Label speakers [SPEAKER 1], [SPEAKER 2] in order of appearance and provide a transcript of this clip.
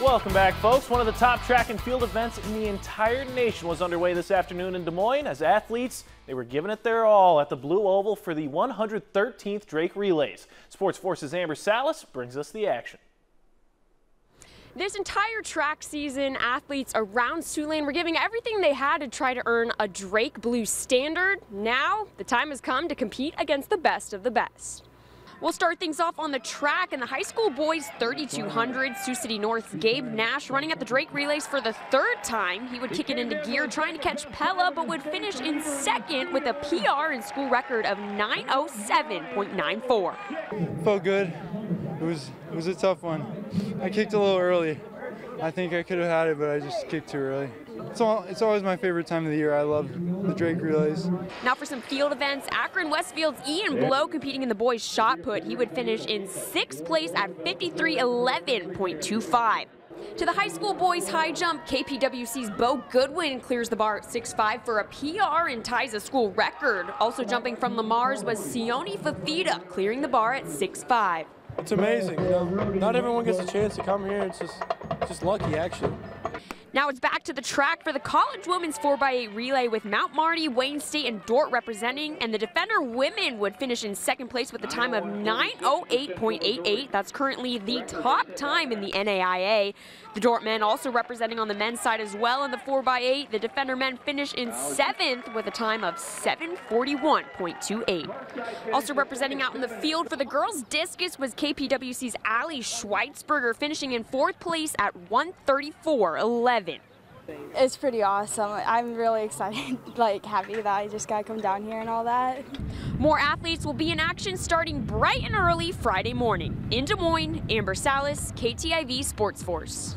[SPEAKER 1] Welcome back, folks. One of the top track and field events in the entire nation was underway this afternoon in Des Moines as athletes, they were giving it their all at the Blue Oval for the 113th Drake Relays. Sports Force's Amber Salas brings us the action.
[SPEAKER 2] This entire track season, athletes around Siouxland were giving everything they had to try to earn a Drake Blue standard. Now, the time has come to compete against the best of the best. We'll start things off on the track in the high school boys 3200. Sioux City North's Gabe Nash running at the Drake relays for the third time. He would kick it into gear trying to catch Pella, but would finish in second with a PR and school record of 907.94.
[SPEAKER 3] Felt good. It was it was a tough one. I kicked a little early. I think I could have had it, but I just kicked too early. It's, all, it's always my favorite time of the year. I love the Drake relays.
[SPEAKER 2] Now for some field events, Akron Westfield's Ian Blow competing in the boys shot put. He would finish in sixth place at 53.11.25. To the high school boys high jump, KPWC's Bo Goodwin clears the bar at 6'5 for a PR and ties a school record. Also jumping from Le Mars was Sione Fafita, clearing the bar at 6'5.
[SPEAKER 4] It's amazing. You know, not everyone gets a chance to come here. It's just, just lucky, actually.
[SPEAKER 2] Now it's back to the track for the college women's 4x8 relay with Mount Marty, Wayne State, and Dordt representing. And the defender women would finish in second place with a time of 908.88. That's currently the top time in the NAIA. The Dordt men also representing on the men's side as well in the 4x8. The defender men finish in seventh with a time of 741.28. Also representing out in the field for the girls discus was KPWC's Ali Schweitzberger finishing in fourth place at 134.11.
[SPEAKER 5] It's pretty awesome. I'm really excited, like happy that I just got to come down here and all that.
[SPEAKER 2] More athletes will be in action starting bright and early Friday morning. In Des Moines, Amber Salas, KTIV Sports Force.